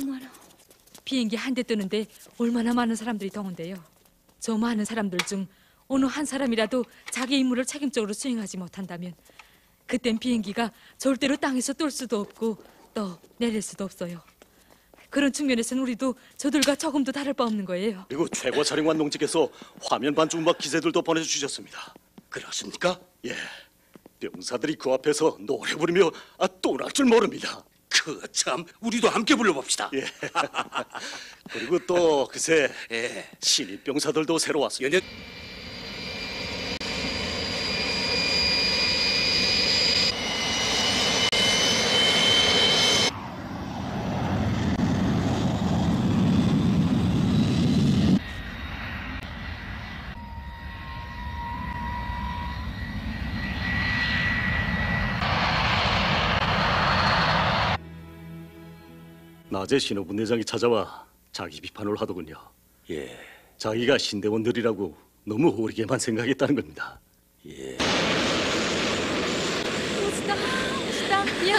어머나. 비행기 한 대 뜨는데 얼마나 많은 사람들이 동원돼요. 저 많은 사람들 중 어느 한 사람이라도 자기 임무를 책임적으로 수행하지 못한다면 그땐 비행기가 절대로 땅에서 뜰 수도 없고 또 내릴 수도 없어요. 그런 측면에서는 우리도 저들과 조금도 다를 바 없는 거예요. 그리고 최고 사령관 농직에서 화면 반주 음악 기세들도 보내주셨습니다. 그렇습니까? 예, 병사들이 그 앞에서 노래 부르며 아, 또날 줄 모릅니다. 그참 우리도 함께 불러봅시다. 예. 그리고 또 그새 예. 신입 병사들도 새로 왔습니다. 연연 낮에 신호분 대장이 찾아와 자기 비판을 하더군요. 예. 자기가 신대원들이라고 너무 어리게만 생각했다는 겁니다. 멋있다, 멋있다. 야,